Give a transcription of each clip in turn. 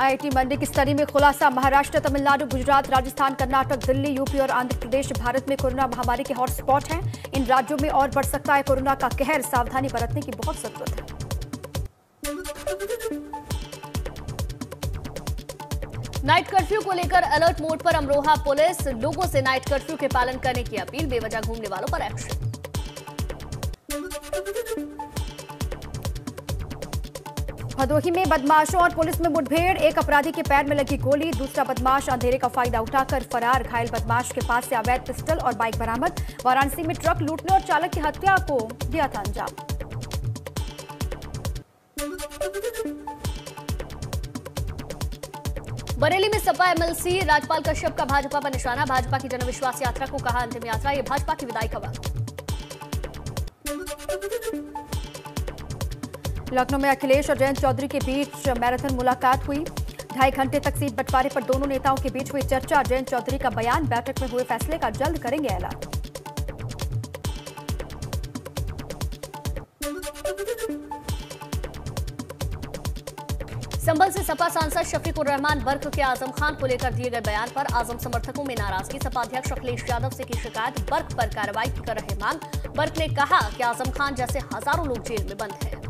IIT मंडी की study में खुलासा, महाराष्ट्र, तमिलनाडु, गुजरात, राजस्थान, कर्नाटक, दिल्ली, यूपी और आंध्र प्रदेश, भारत में कोरोना महामारी के हॉटस्पॉट हैं। इन राज्यों में और बढ़ सकता है कोरोना का कहर, सावधानी बरतने की बहुत ज़रूरत है। नाइट कर्फ्यू को लेकर अलर्ट मोड पर अमरोहा पुलिस। लोगों से नाइट कर्फ्यू के पालन करने की अपील, बेवजह घूमने वालों पर एक्शन। भदोही में बदमाशों और पुलिस में मुठभेड़। एक अपराधी के पैर में लगी गोली, दूसरा बदमाश अंधेरे का फ़ायदा उठाकर फरार। घायल बदमाश के पास से अवैध पिस्टल और बाइक बरामद। वाराणसी में ट्रक लूटने और चालक की हत्या को दिया था अंजाम। बरेली में सपा एमएलसी राजपाल कश्यप का भाजपा पर निशाना। भाजपा की जनविश्वास यात्रा को कहा अंतिम यात्रा। ये भाजपा की विदाई का वक्त। लखनऊ में अखिलेश और जयंत चौधरी के बीच मैराथन मुलाकात हुई। ढाई घंटे तक सीट बंटवारे पर दोनों नेताओं के बीच हुई चर्चा। जयंत चौधरी का बयान, बैठक में हुए फैसले का जल्द करेंगे ऐलान। संभल से सपा सांसद शफीकुर रहमान, बर्क के आज़म खान को लेकर दिए गए बयान पर आज़म समर्थकों में नाराज़गी। सपा अध्यक्ष अखिलेश यादव से की शिकायत, बर्क पर कार्रवाई की कर रहे मांग। बर्क ने कहा कि आज़म खान जैसे हज़ारों लोग जेल में बंद हैं।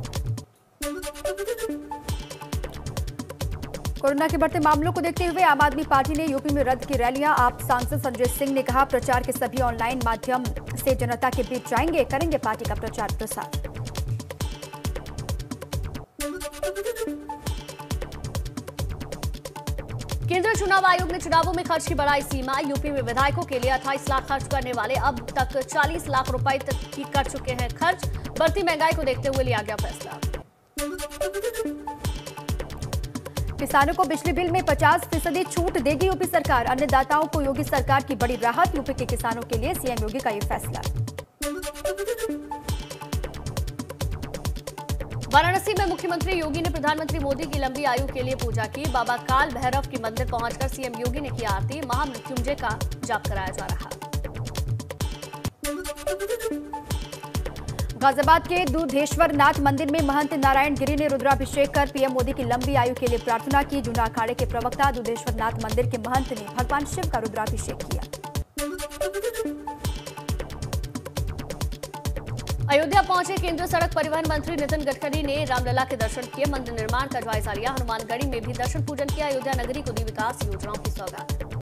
कोरोना के बढ़ते मामलों को देखते हुए आम आदमी पार्टी ने यूपी में रद्द की रैलियाँ। आप सांसद संजय सिंह ने कहा, प्रचार के सभी ऑनलाइन माध्यम से जनता के बीच जाएँगे, करेंगे पार्टी का प्रचार प्रसार। केंद्रीय चुनाव आयोग ने चुनावों में खर्च की बढ़ाई सीमा। यूपी में विधायकों के लिए 28 लाख खर्च करने वाले अब तक 40 लाख रुपए तक की कर चुके हैं खर्च। बढ़ती महँगाई को देखते हुए लिया गया फैसला। किसानों को बिजली बिल में 50 फ़ीसदी छूट देगी यूपी सरकार। अन्नदाताओं को योगी सरकार की बड़ी राहत, यूपी के किसानों के लिए सीएम योगी का ये फैसला। वाराणसी में मुख्यमंत्री योगी ने प्रधानमंत्री मोदी की लंबी आयु के लिए पूजा की। बाबा काल भैरव के मंदिर पहुंचकर सीएम योगी ने की आरती। महामृत्युंजय का जाप कराया जा रहा। गाजियाबाद के दूधेश्वर नाथ मंदिर में महंत नारायण गिरी ने रुद्राभिषेक कर पीएम मोदी की लंबी आयु के लिए प्रार्थना की। जूना अखाड़े के प्रवक्ता दूधेश्वर नाथ मंदिर के महंत ने भगवान शिव का रुद्राभिषेक किया। अयोध्या पहुँचे केंद्रीय सड़क परिवहन मंत्री नितिन गडकरी ने रामलला के दर्शन किए। मंदिर निर्माण का जायजा लिया हनुमानगढ़ी में भी दर्शन पूजन किया। अयोध्या नगरी को दी विकास योजनाओं की सौगात